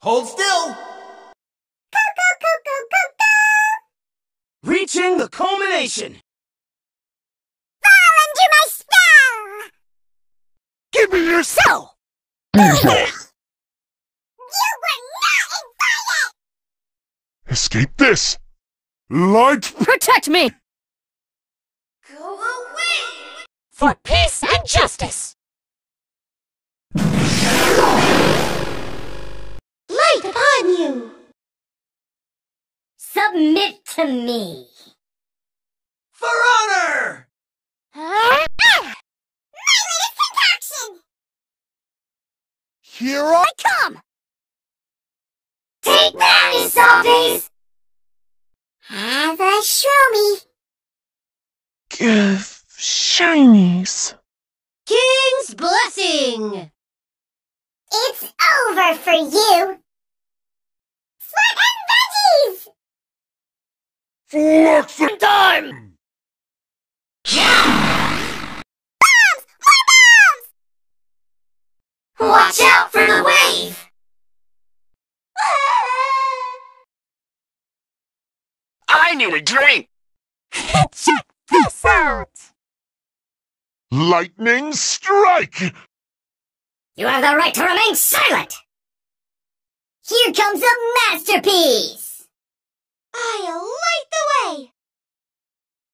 Hold still. Reaching the culmination. Fall under my spell! Give me your cell. You were not invited! Escape this! Light! Protect me! Go away! For peace and justice! Submit to me! For honor. My latest concoction! Here I Come! Take that, Miss Salties! Have a shroomy! Give shinies. King's Blessing! It's over for you! Flux Time! Bombs! More bombs! Watch out for the wave! I need a drink. Check this out! Lightning strike! You have the right to remain silent! Here comes a masterpiece!